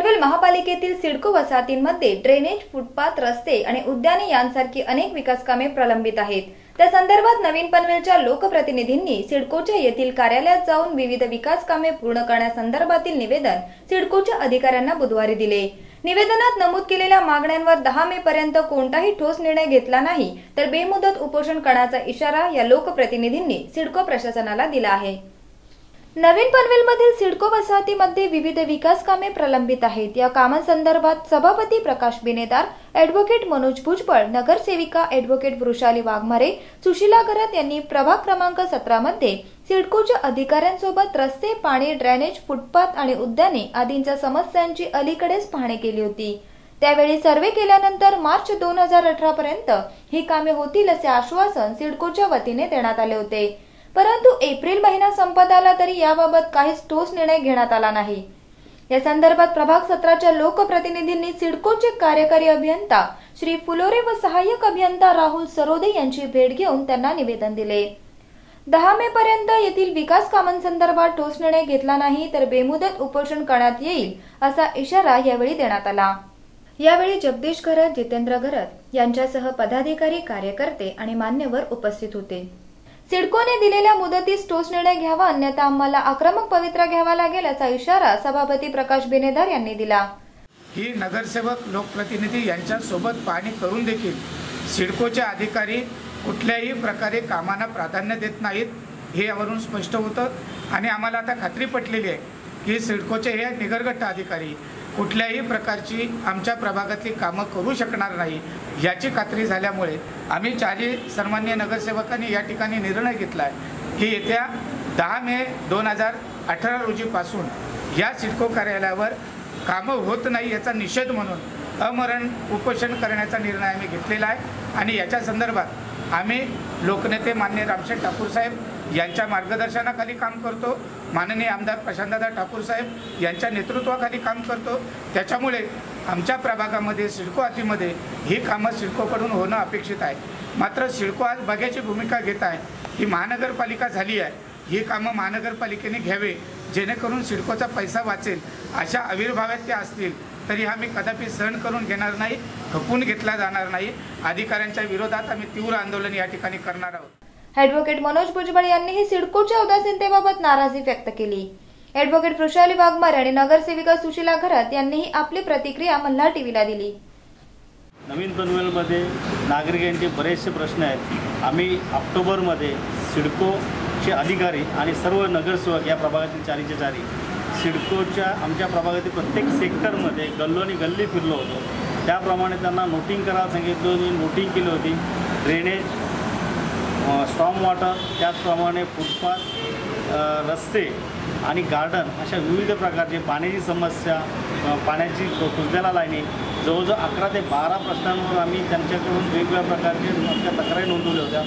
पनवेल महापालिकेतील सिडको वसाहतींमध्ये drainage footpath रस्ते आणि उद्याने यांसारखी अनेक विकास कामे प्रलंबित आहेत. त्या संदर्भात नवीन पनवेलच्या लोकप्रतिनिधींनी सिडकोच्या येथील कार्यालयात जाऊन विविध विकास कामे पूर्ण करण्यासंदर्भातील निवेदन सिडकोच्या अधिकाऱ्यांना बुधवारी दिले. निवेदनात नमूद केलेल्या मागण्यांवर दहा मे पर्यंत कोणताही ठोस निर्णय घेतला नाही तर बेमुदत उपोषण करण्याचा इशारा या लोकप्रतिनिधींनी सिडको प्रशासनाला दिला आहे. नवीन पनवेलमधील सिडको वसाहतीमध्ये विविध विकास कामे प्रलंबित आहेत. या कामांसंदर्भात सभापती प्रकाश बिनेदार ऍडव्होकेट मनोज भुजबळ नगरसेविका ऍडव्होकेट वृषाली वाघमारे सुशीला गरत यांनी प्रभाग क्रमांक सतरामध्ये सिडकोच्या अधिकाऱ्यांसोबत रस्ते पाणी ड्रेनेज फुटपाथ आणि उद्याने आदींच्या समस्यांची अलीकडेच पाहणी केली होती. त्यावेळी सर्वे केल्यानंतर मार्च दोन हजार अठरा पर्यंत ही कामे होतील असे आश्वासन सिडकोच्या वतीने देण्यात आले होते. परंतु एप्रिल महिना संपत आला तरी याबाबत काहीच ठोस निर्णय घेण्यात आला नाही. या संदर्भात प्रभाग सत्राच्या लोकप्रतिनिधींनी सिडकोचे कार्यकारी अभियंता श्री फुलोरे व सहाय्यक अभियंता राहुल सरोदे यांची भेट घेऊन त्यांना निवेदन दिले. दहा मे पर्यंत येथील विकास कामांसंदर्भात ठोस निर्णय घेतला नाही तर बेमुदत उपोषण करण्यात येईल असा इशारा यावेळी देण्यात आला. यावेळी जगदीश घरत जितेंद्र घरत यांच्यासह पदाधिकारी कार्यकर्ते आणि मान्यवर उपस्थित होते. सिडकोने दिलेल्या मुदतीस ठोस निर्णय घ्यावा अन्यथा आम्हाला आक्रमक पवित्रा घ्यावा लागेल असा इशारा सभापती प्रकाश बिनेदार यांनी दिला. ही नगरसेवक लोकप्रतिनिधी यांच्यासोबत पाहणी करून देखील सिडकोचे अधिकारी कुठल्याही प्रकारे कामांना प्राधान्य देत नाहीत हे यावरून स्पष्ट होतं. आणि आम्हाला आता खात्री पटलेली आहे की सिडकोचे हे निगरगट्ट अधिकारी कुठल्याही प्रकारची आमच्या प्रभागातली कामं करू शकणार नाही याची खात्री झाल्यामुळे आम्ही चारही सन्मान्य नगरसेवकांनी या ठिकाणी निर्णय घेतला आहे की येत्या दहा मे दोन हजार अठरा रोजीपासून या सिडको कार्यालयावर कामं होत नाही याचा निषेध म्हणून अमरण उपोषण करण्याचा निर्णय आम्ही घेतलेला आहे. आणि याच्या संदर्भात आम्ही लोकनेते मान्य रामशेठ ठाकूर साहेब यांच्या मार्गदर्शनाखाली काम करतो. माननीय आमदार प्रशांतदादा ठाकूर साहेब यांच्या नेतृत्वाखाली काम करतो. त्याच्यामुळे आमच्या प्रभागामध्ये सिडको हातीमध्ये ही कामं सिडकोकडून होणं अपेक्षित आहे. मात्र सिडको आज बघ्याची भूमिका घेत आहे. ही महानगरपालिका झाली आहे. ही कामं महानगरपालिकेने घ्यावे जेणेकरून सिडकोचा पैसा वाचेल. अशा आविर्भावात त्या असतील तरी हा मी कदापि सहन करून घेणार नाही खपून घेतला जाणार नाही. अधिकाऱ्यांच्या विरोधात आम्ही तीव्र आंदोलन या ठिकाणी करणार आहोत. ऍडव्होकेट मनोज भुजबळ यांनीही सिडकोच्या उदासीनतेबाबत नाराजी व्यक्त केली. ऍडव्होकेट वृषाली वाघमारे आणि नगरसेविका सुशीला घरात यांनीही आपली प्रतिक्रिया मल्हार टीव्हीला दिली. नवीन पनवेलमध्ये नागरिकांचे बरेचसे प्रश्न आहेत. आम्ही ऑक्टोबरमध्ये सिडकोचे अधिकारी आणि सर्व नगरसेवक या प्रभागातील चारीच्या चारी सिडकोच्या आमच्या प्रभागातील प्रत्येक सेक्टरमध्ये गल्लोनी गल्ली फिरलो होतो. त्याप्रमाणे त्यांना नोटिंग करायला सांगितलं होती नोटिंग केली होती. ड्रेनेज स्ट्रॉंग वॉटर त्याचप्रमाणे फुटपाथ रस्ते आणि गार्डन अशा विविध प्रकारचे पाण्याची समस्या पाण्याची कुजल्याला लाईनी जवळजवळ अकरा ते बारा प्रश्नांवर आम्ही त्यांच्याकडून वेगवेगळ्या प्रकारचे आमच्या तक्रारी नोंदवल्या होत्या.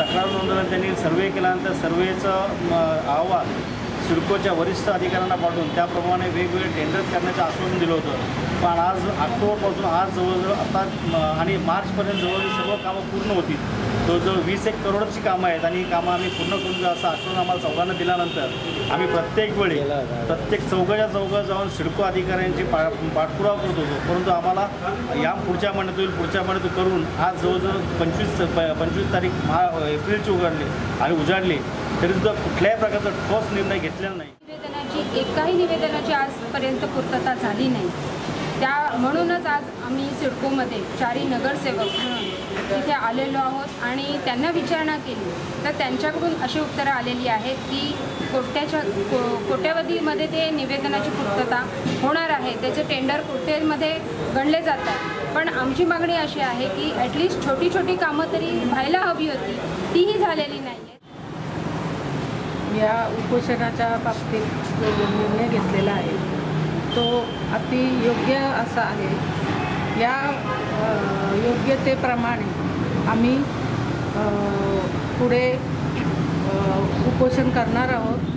तक्रार नोंदवल्या त्यांनी सर्वे केल्यानंतर सर्वेचं अहवाल सिडकोच्या वरिष्ठ अधिकाऱ्यांना पाठवून त्याप्रमाणे वेगवेगळे टेंडर्स करण्याचं आश्वासन दिलं होतं. पण आज ऑक्टोबरपासून आज जवळजवळ आता आणि मार्चपर्यंत जवळजवळ सर्व कामं पूर्ण होतील. जवळजवळ वीस एक करोडची कामं आहेत आणि ही कामं आम्ही पूर्ण करून जाऊ असं आश्वासन आम्हाला चौघांना दिल्यानंतर आम्ही प्रत्येक वेळी प्रत्येक चौघाच्या चौघा जाऊन सिडको अधिकाऱ्यांची पा पाठपुरावा करत होतो. परंतु आम्हाला या पुढच्या महिन्यात होईल पुढच्या महिन्यात करून आज जवळजवळ पंचवीस पंचवीस तारीख महा एप्रिलची उघडली आणि उजाडली. तरीसुद्धा कुठल्याही प्रकारचा ठोस निर्णय घेतलेला नाही. निवेदनाची एकाही निवेदनाची आजपर्यंत पूर्तता झाली नाही. त्या म्हणूनच आज आम्ही सिडकोमध्ये चारी नगरसेवक तिथे आलेलो आहोत आणि त्यांना विचारणा केली. तर त्यांच्याकडून अशी उत्तरं आलेली आहेत की कोट्याच्या को कोट्यावधीमध्ये ते निवेदनाची पूर्तता होणार आहे. त्याचे टेंडर कोट्यामध्ये गणले जातात. पण आमची मागणी अशी आहे की ॲटलिस्ट छोटी छोटी कामं तरी व्हायला हवी होती. तीही झालेली नाही. या उपोषणाच्या बाबतीत जो निर्णय घेतलेला आहे तो अति योग्य असा आहे. या योग्यतेप्रमाणे आम्ही पुढे उपोषण करणार आहोत.